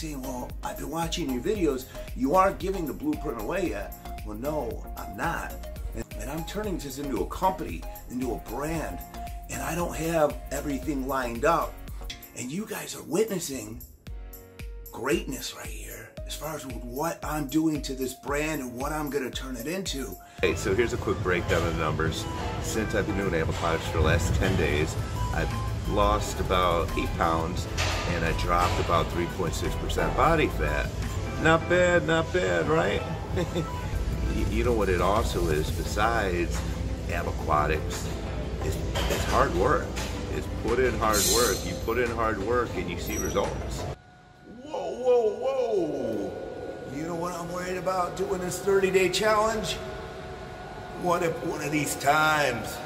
saying, well, I've been watching your videos. You aren't giving the blueprint away yet. Well, no, I'm not. And, and I'm turning this into a company, into a brand, and I don't have everything lined up. And you guys are witnessing greatness right here as far as what I'm doing to this brand and what I'm going to turn it into. Okay, so here's a quick breakdown of the numbers. Since I've been doing Abaquatix for the last 10 days, I've lost about 8 pounds and I dropped about 3.6% body fat. Not bad, not bad, right? you know what it also is, besides Abaquatix, it's, it's hard work. It's put in hard work. You put in hard work and you see results. Whoa, whoa, whoa. You know what I'm worried about doing this 30 day challenge? What if one of these times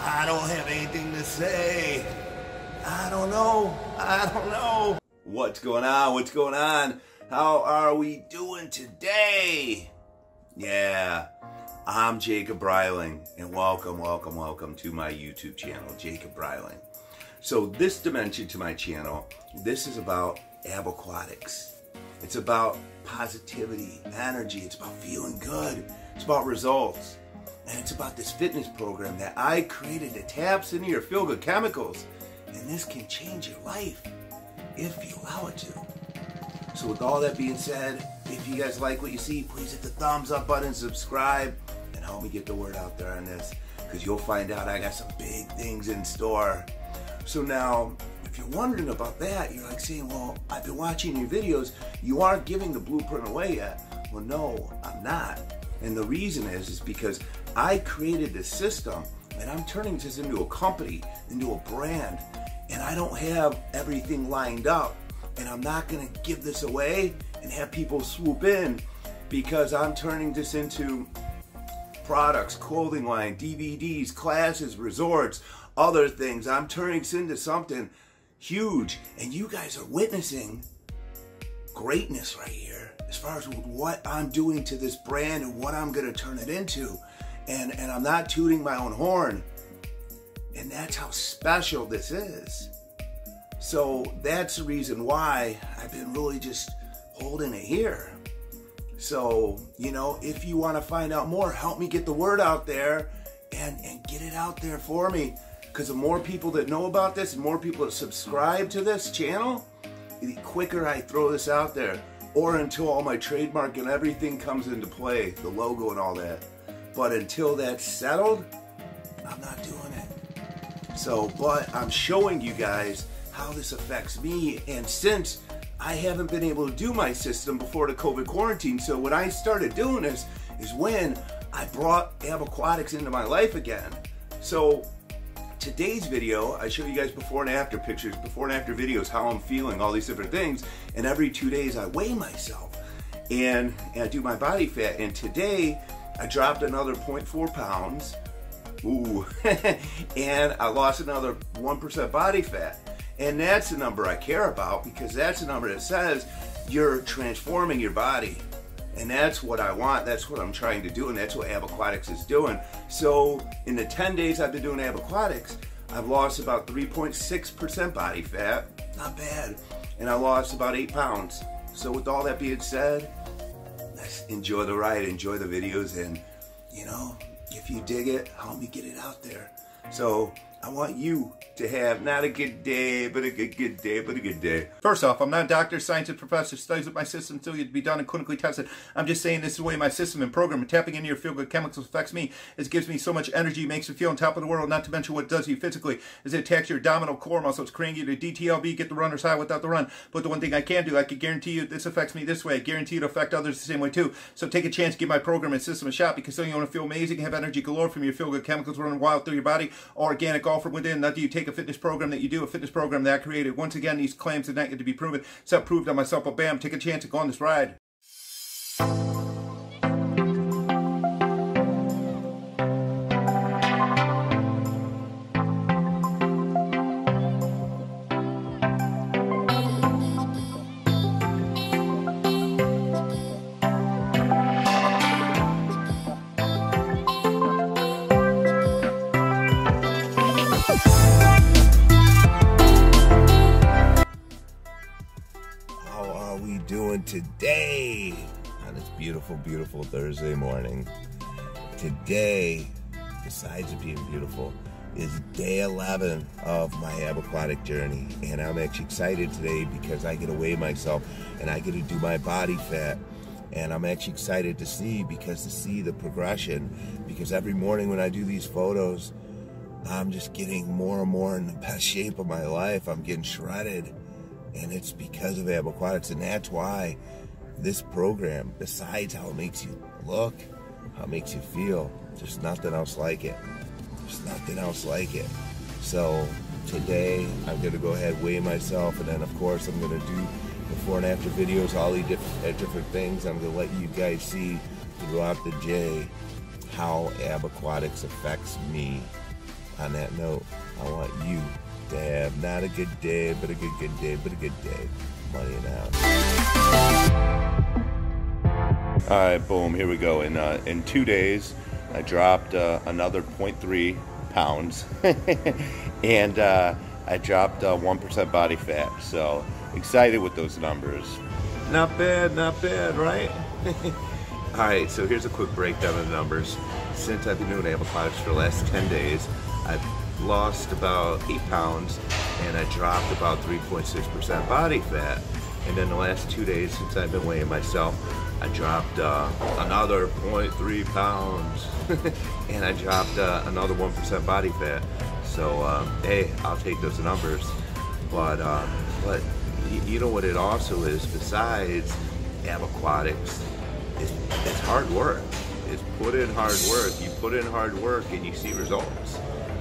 I don't have anything to say? I don't know. I don't know. What's going on? What's going on? How are we doing today? Yeah, I'm Jacob Breiling, and welcome, welcome, welcome to my YouTube channel, Jacob Breiling. So this dimension to my channel, this is about Abaquatix. It's about positivity, energy. It's about feeling good. It's about results. And it's about this fitness program that I created that taps into your feel-good chemicals and this can change your life if you allow it to. So with all that being said, if you guys like what you see, please hit the thumbs up button, subscribe, and help me get the word out there on this. Because you'll find out I got some big things in store. So now, if you're wondering about that, you're like saying, well, I've been watching your videos. You aren't giving the blueprint away yet. Well, no, I'm not. And the reason is, is because I created this system and I'm turning this into a company, into a brand, and I don't have everything lined up. And I'm not gonna give this away and have people swoop in because I'm turning this into products, clothing line, DVDs, classes, resorts, other things. I'm turning this into something huge. And you guys are witnessing greatness right here as far as what I'm doing to this brand and what I'm gonna turn it into and, and I'm not tooting my own horn. And that's how special this is. So that's the reason why I've been really just holding it here. So, you know, if you want to find out more, help me get the word out there and, and get it out there for me. Because the more people that know about this, the more people that subscribe to this channel, the quicker I throw this out there. Or until all my trademark and everything comes into play, the logo and all that. But until that's settled, I'm not doing it. So, but I'm showing you guys how this affects me. And since I haven't been able to do my system before the COVID quarantine, so what I started doing this is when I brought Abaquatix into my life again. So today's video, I show you guys before and after pictures, before and after videos, how I'm feeling, all these different things. And every two days I weigh myself and, and I do my body fat. And today I dropped another 0.4 pounds. Ooh. and I lost another 1% body fat. And that's the number I care about because that's the number that says you're transforming your body. And that's what I want. That's what I'm trying to do. And that's what Abaquatix is doing. So in the 10 days I've been doing Abaquatix, I've lost about 3.6% body fat. Not bad. And I lost about eight pounds. So with all that being said, let's enjoy the ride, enjoy the videos, and you know, if you dig it, help me get it out there. So I want you to have not a good day, but a good, good day, but a good day. First off, I'm not a doctor, scientist, professor, studies with my system until you'd be done and clinically tested. I'm just saying this is the way my system and program and tapping into your feel-good chemicals affects me. It gives me so much energy, makes me feel on top of the world, not to mention what it does to you physically, is it attacks your abdominal core muscles, creating you to DTLB, get the runner's high without the run. But the one thing I can do, I can guarantee you this affects me this way. I guarantee it affect others the same way too. So take a chance, give my program and system a shot because so you want to feel amazing, have energy galore from your feel-good chemicals running wild through your body, organic all from within, not that you take a fitness program that you do, a fitness program that I created. Once again, these claims are not yet to be proven. Self proved on myself, but bam, take a chance and go on this ride. Today on this beautiful, beautiful Thursday morning? Today, besides it being beautiful, is day 11 of my ab aquatic journey. And I'm actually excited today because I get to weigh myself and I get to do my body fat. And I'm actually excited to see because to see the progression. Because every morning when I do these photos, I'm just getting more and more in the best shape of my life. I'm getting shredded. And it's because of Abaquatix. And that's why this program, besides how it makes you look, how it makes you feel, there's nothing else like it. There's nothing else like it. So today I'm gonna go ahead weigh myself and then of course I'm gonna do before and after videos, all these different, uh, different things. I'm gonna let you guys see throughout the day how Abaquatix affects me. On that note, I want you to have not a good day, but a good good day, but a good day. Money and out. All right, boom. Here we go. In uh, in two days, I dropped uh, another 0.3 pounds, and uh, I dropped 1% uh, body fat. So excited with those numbers. Not bad, not bad, right? All right, so here's a quick breakdown of the numbers. Since I've been doing Abaquatix for the last 10 days, I've lost about 8 pounds and I dropped about 3.6% body fat. And then the last two days since I've been weighing myself, I dropped uh, another 0.3 pounds and I dropped uh, another 1% body fat. So, um, hey, I'll take those numbers. But, um, but you know what it also is, besides Abaquatix, it's, it's hard work. It's put in hard work. You put in hard work and you see results.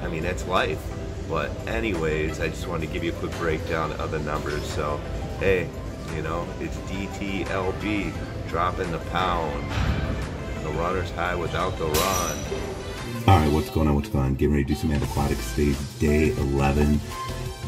I mean, that's life. But anyways, I just wanted to give you a quick breakdown of the numbers. So, hey, you know, it's DTLB, dropping the pound. The runner's high without the run. All right, what's going on? What's going on? Getting ready to do some aquatics today, day 11.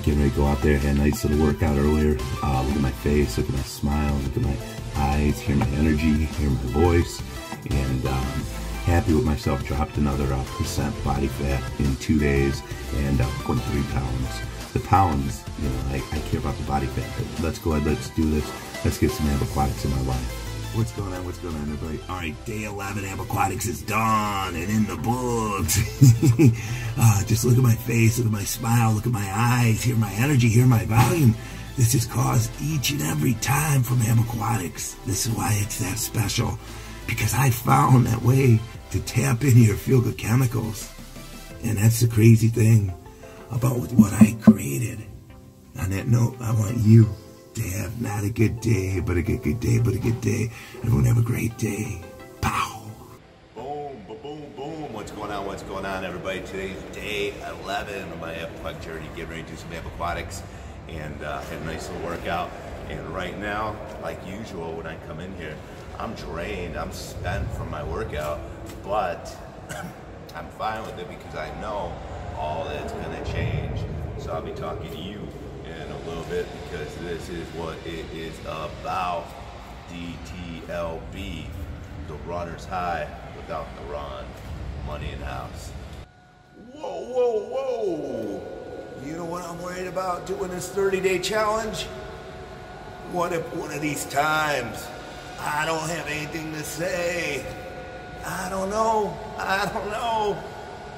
Getting ready to go out there, had a nice little workout earlier. Uh, look at my face, look at my smile, look at my eyes, hear my energy, hear my voice. And um, happy with myself, dropped another uh, percent body fat in two days and uh, 0.3 pounds the pounds, you know, I, I care about the body fat. But let's go ahead, let's do this. Let's get some aquatics in my life. What's going on? What's going on, everybody? All right, day 11 aquatics is done and in the books. uh, just look at my face, look at my smile, look at my eyes, hear my energy, hear my volume. This is caused each and every time from aquatics. This is why it's that special because I found that way to tap into your feel good chemicals. And that's the crazy thing about what I created. On that note, I want you to have not a good day, but a good, good day, but a good day. Everyone have a great day. Pow. Boom, boom, boom. What's going on? What's going on, everybody? Today's day 11 of my aquatic journey. Getting ready to do some aquatics and uh, have a nice little workout. And right now, like usual, when I come in here, I'm drained, I'm spent from my workout, but I'm fine with it because I know all that's to change. So I'll be talking to you in a little bit because this is what it is about. DTLB, the runner's high without the run. Money in house. Whoa, whoa, whoa. You know what I'm worried about doing this 30 day challenge? What if one of these times I don't have anything to say? I don't know. I don't know.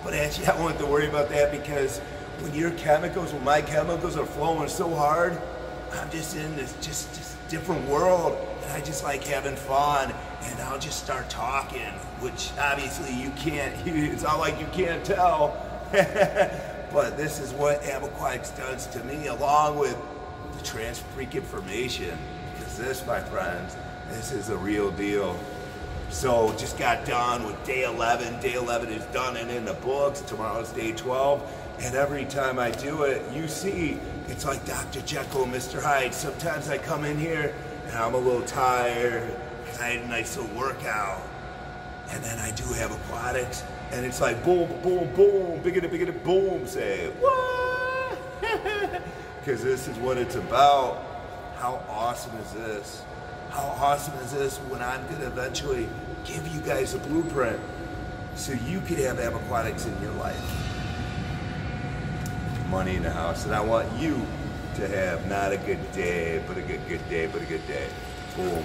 But actually, I won't have to worry about that because when your chemicals, when my chemicals are flowing so hard, I'm just in this just, just different world and I just like having fun and I'll just start talking, which obviously you can't, it's not like you can't tell. but this is what Aquatics does to me along with the trans freak information because this, my friends, this is a real deal. So just got done with day 11. Day 11 is done and in the books. Tomorrow's day 12. And every time I do it, you see, it's like Dr. Jekyll Mr. Hyde. Sometimes I come in here and I'm a little tired because I had a nice little workout. And then I do have aquatics. And it's like boom, boom, boom, biggity, biggity, boom. Say, what? Because this is what it's about. How awesome is this? How awesome is this when I'm going to eventually give you guys a blueprint so you could have aquatics in your life. Money in the house. And I want you to have not a good day, but a good, good day, but a good day. Boom.